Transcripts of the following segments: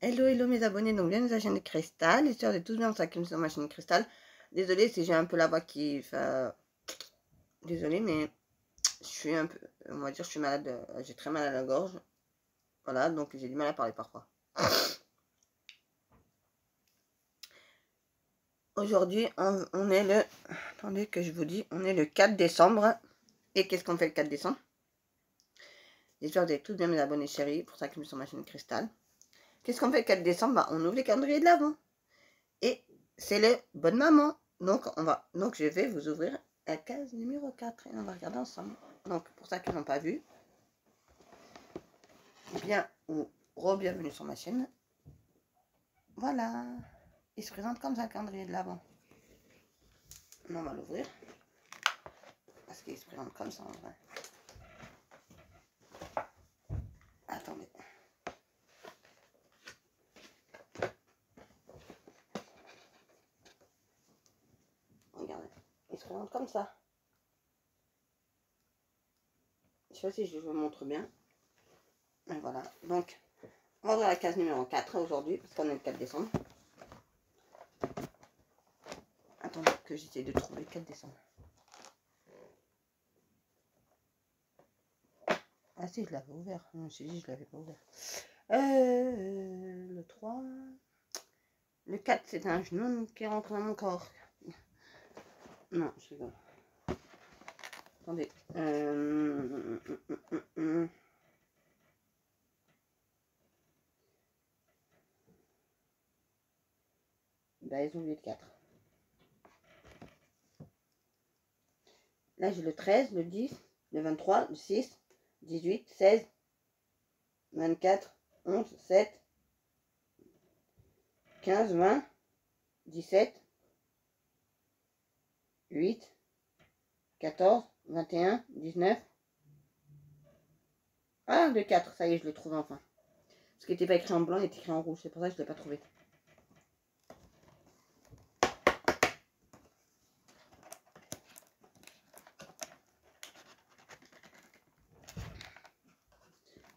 Hello, hello mes abonnés, donc bienvenue à la chaîne de Cristal, l'histoire de tous bien ça qui sur ma chaîne Cristal. Désolée si j'ai un peu la voix qui fait... Désolée mais je suis un peu, on va dire je suis malade, j'ai très mal à la gorge. Voilà, donc j'ai du mal à parler parfois. Aujourd'hui, on, est le... Attendez que je vous dis, on est le 4 décembre. Et qu'est-ce qu'on fait le 4 décembre? J'espère que vous avez tous bien mes abonnés chéris, pour ça que je me sur ma chaîne Cristal. Qu'est-ce qu'on fait le 4 décembre bah, On ouvre les calendriers de l'avant. Et c'est le bonne maman. Donc, on va, donc je vais vous ouvrir la case numéro 4 et on va regarder ensemble. Donc, pour ça qu'ils n'ont pas vu, bien ou re-bienvenue sur ma chaîne. Voilà. Il se présente comme un calendrier de l'avant. On va l'ouvrir. Parce qu'il se présente comme ça. Attendez. Comme ça. Je sais pas si je vous montre bien. Voilà. Donc, on va ouvrir la case numéro 4 aujourd'hui, parce qu'on est le 4 décembre. Attendez que j'essaie de trouver le 4 décembre. Ah si, je l'avais ouvert. Je me suis dit, je l'avais pas ouvert. Euh, le 3. Le 4, c'est un genou qui rentre dans mon corps. Non, je rigole. Attendez. Euh, bah, ils ont oublié le 4. Là, j'ai le 13, le 10, le 23, le 6, 18, 16, 24, 11, 7, 15, 20, 17, 8, 14, 21, 19. Ah, le 4, ça y est, je l'ai trouvé enfin. Ce qui n'était pas écrit en blanc, il était écrit en rouge. C'est pour ça que je ne l'ai pas trouvé.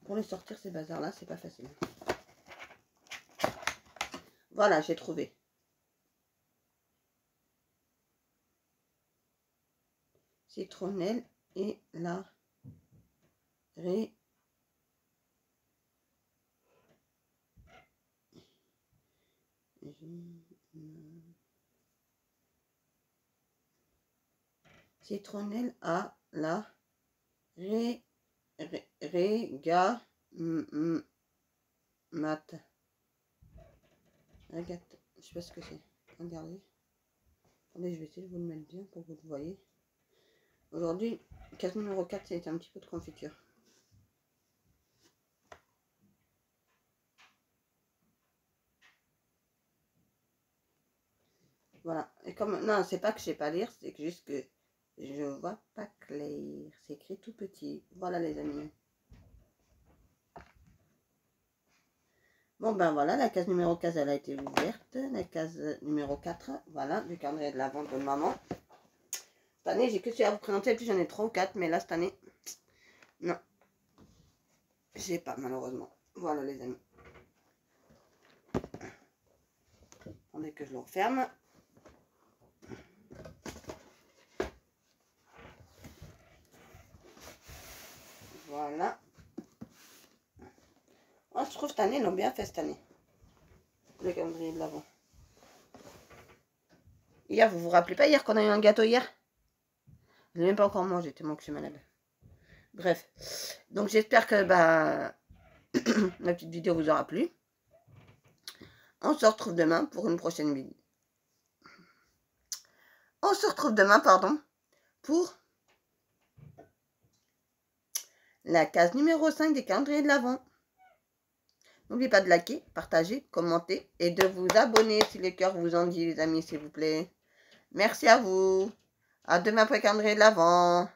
Pour les sortir, ces bazars-là, c'est pas facile. Voilà, j'ai trouvé. Citronnelle et la ré... Citronnelle à la ré Réga mat. Regarde, je sais pas ce que c'est. Regardez. Attendez, je vais essayer de vous le mettre bien pour que vous le voyez. Aujourd'hui, case numéro 4, c'est un petit peu de confiture. Voilà. Et comme, non, c'est pas que je sais pas lire, c'est juste que je vois pas clair. C'est écrit tout petit. Voilà les amis. Bon ben voilà, la case numéro 15 elle a été ouverte. La case numéro 4, voilà, du calendrier de la vente de maman. Cette année, j'ai que celui à vous présenter, puis j'en ai 3 ou 4, mais là cette année, non. J'ai pas malheureusement. Voilà les amis. Attendez que je le referme. Voilà. Moi, je trouve cette année, ils l'ont bien fait cette année. Le calendrier de l'avant. Hier, vous vous rappelez pas hier qu'on a eu un gâteau hier? Je l'ai même pas encore mangé, tellement que je suis malade. Bref. Donc, j'espère que bah, la petite vidéo vous aura plu. On se retrouve demain pour une prochaine vidéo. On se retrouve demain, pardon, pour la case numéro 5 des calendriers de l'Avent. N'oubliez pas de liker, partager, commenter et de vous abonner si le cœur vous en dit, les amis, s'il vous plaît. Merci à vous. À demain pour le calendrier de l'Avent.